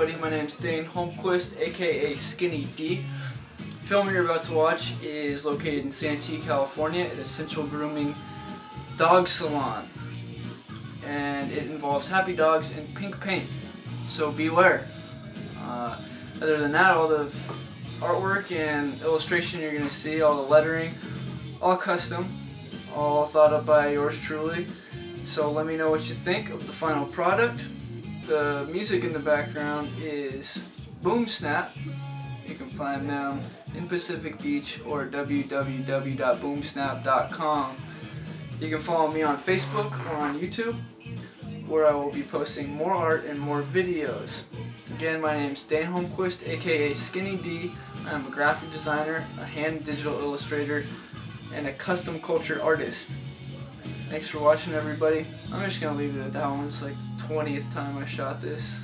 everybody? My name is Dane Holmquist, aka Skinny D. The film you're about to watch is located in Santee, California at Essential Grooming Dog Salon. And it involves happy dogs and pink paint. So beware. Uh, other than that, all the artwork and illustration you're going to see, all the lettering, all custom, all thought up by yours truly. So let me know what you think of the final product. The music in the background is Boom Snap. You can find them in Pacific Beach or www.boomsnap.com. You can follow me on Facebook or on YouTube where I will be posting more art and more videos. Again, my name is Dane Holmquist, aka Skinny D. I'm a graphic designer, a hand digital illustrator, and a Kustom Kulture artist. Thanks for watching everybody. I'm just gonna leave it at that one. It's like 20th time I shot this.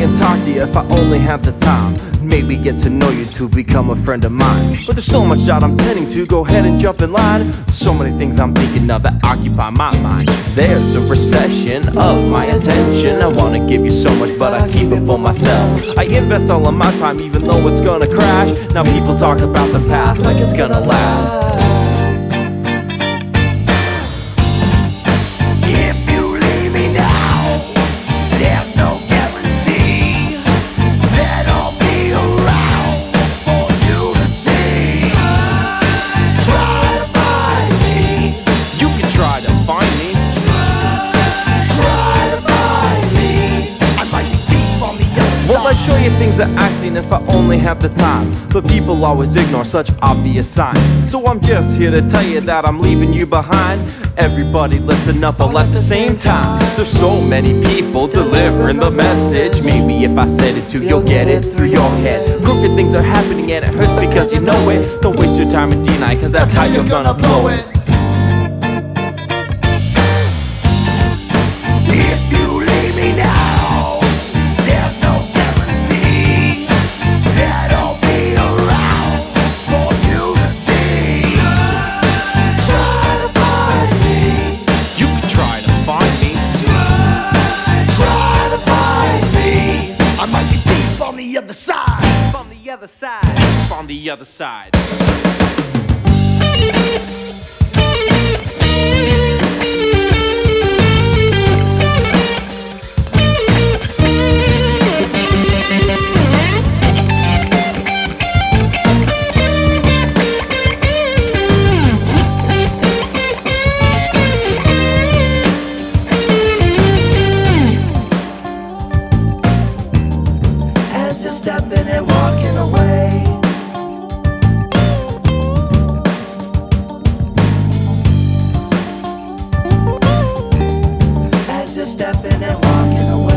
And talk to you if I only had the time. Maybe get to know you to become a friend of mine. But there's so much that I'm tending to, go ahead and jump in line. So many things I'm thinking of that occupy my mind. There's a recession of my attention. I wanna give you so much, but I keep it for myself. I invest all of my time, even though it's gonna crash. Now people talk about the past like it's gonna last. Things that I seen if I only had the time. But people always ignore such obvious signs. So I'm just here to tell you that I'm leaving you behind. Everybody listen up all at the same time. There's so many people delivering the message. Maybe if I said it too, you'll get it through your head. Crooked things are happening and it hurts because you know it. Don't waste your time and deny, cause that's how you're gonna blow it. The other side. on the other side. on the other side. You're and walking away.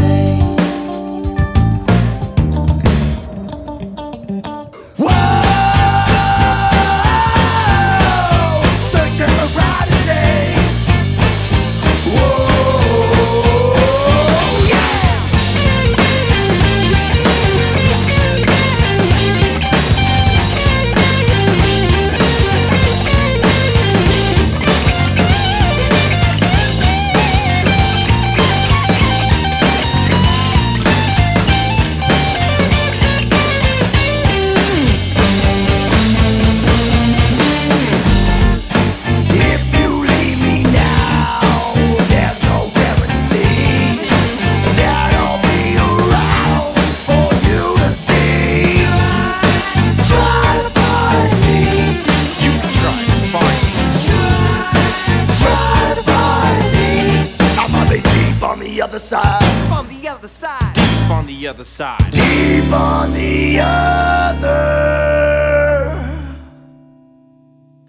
On the other side. Deep on the other side. deep on the other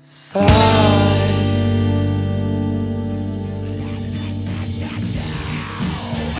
side.